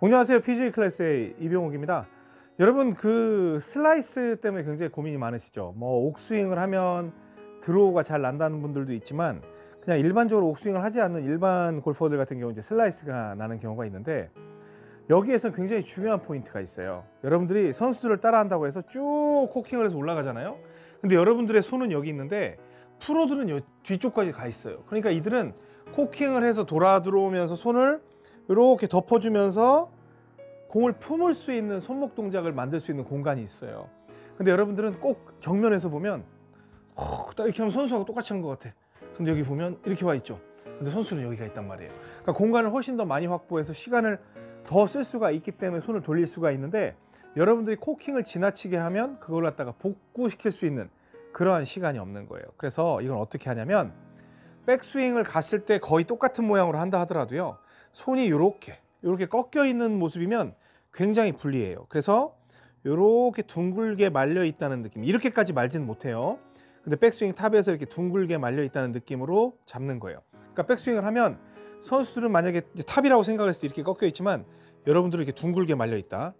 안녕하세요. PG 클래스의 이병옥입니다. 여러분 그 슬라이스 때문에 굉장히 고민이 많으시죠. 뭐 옥스윙을 하면 드로우가 잘 난다는 분들도 있지만 그냥 일반적으로 옥스윙을 하지 않는 일반 골퍼들 같은 경우 이제 슬라이스가 나는 경우가 있는데 여기에서 굉장히 중요한 포인트가 있어요. 여러분들이 선수들을 따라한다고 해서 쭉 코킹을 해서 올라가잖아요. 근데 여러분들의 손은 여기 있는데 프로들은 여- 뒤쪽까지 가 있어요. 그러니까 이들은 코킹을 해서 돌아 들어오면서 손을 이렇게 덮어주면서 공을 품을 수 있는 손목 동작을 만들 수 있는 공간이 있어요. 근데 여러분들은 꼭 정면에서 보면 어, 딱 이렇게 하면 선수하고 똑같이 한 것 같아. 근데 여기 보면 이렇게 와 있죠. 근데 선수는 여기가 있단 말이에요. 그러니까 공간을 훨씬 더 많이 확보해서 시간을 더 쓸 수가 있기 때문에 손을 돌릴 수가 있는데 여러분들이 코킹을 지나치게 하면 그걸 갖다가 복구시킬 수 있는 그러한 시간이 없는 거예요. 그래서 이건 어떻게 하냐면 백스윙을 갔을 때 거의 똑같은 모양으로 한다 하더라도요. 손이 이렇게 이렇게 꺾여 있는 모습이면 굉장히 불리해요. 그래서 이렇게 둥글게 말려 있다는 느낌. 이렇게까지 말지는 못해요. 근데 백스윙 탑에서 이렇게 둥글게 말려 있다는 느낌으로 잡는 거예요. 그러니까 백스윙을 하면 선수들은 만약에 탑이라고 생각을 했을 때 이렇게 꺾여 있지만 여러분들은 이렇게 둥글게 말려 있다.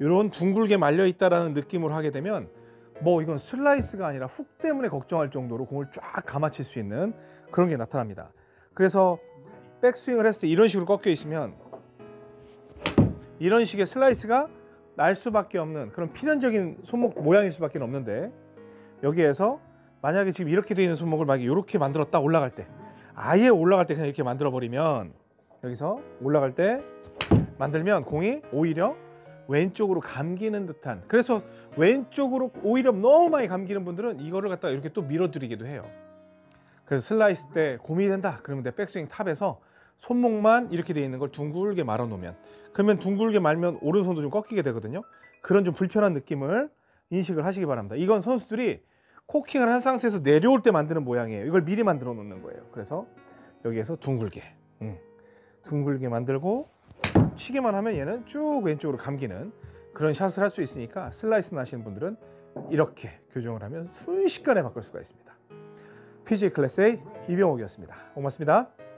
이런 둥글게 말려 있다라는 느낌으로 하게 되면 뭐 이건 슬라이스가 아니라 훅 때문에 걱정할 정도로 공을 쫙 감아칠 수 있는 그런 게 나타납니다. 그래서 백스윙을 했을 때 이런 식으로 꺾여 있으면 이런 식의 슬라이스가 날 수밖에 없는 그런 필연적인 손목 모양일 수밖에 없는데 여기에서 만약에 지금 이렇게 되어 있는 손목을 만약에 이렇게 만들었다 올라갈 때 아예 올라갈 때 그냥 이렇게 만들어 버리면 여기서 올라갈 때 만들면 공이 오히려 왼쪽으로 감기는 듯한 그래서 왼쪽으로 오히려 너무 많이 감기는 분들은 이거를 갖다가 이렇게 또 밀어드리기도 해요. 그래서 슬라이스 땜에 고민이 된다. 그러면 내 백스윙 탑에서 손목만 이렇게 돼 있는 걸 둥글게 말아 놓으면 그러면 둥글게 말면 오른손도 좀 꺾이게 되거든요. 그런 좀 불편한 느낌을 인식을 하시기 바랍니다. 이건 선수들이 코킹을 한 상태에서 내려올 때 만드는 모양이에요. 이걸 미리 만들어 놓는 거예요. 그래서 여기에서 둥글게 음, 둥글게 만들고 치기만 하면 얘는 쭉 왼쪽으로 감기는 그런 샷을 할 수 있으니까 슬라이스 나시는 분들은 이렇게 교정을 하면 순식간에 바꿀 수가 있습니다. PGA 클래스 A 이병옥이었습니다. 고맙습니다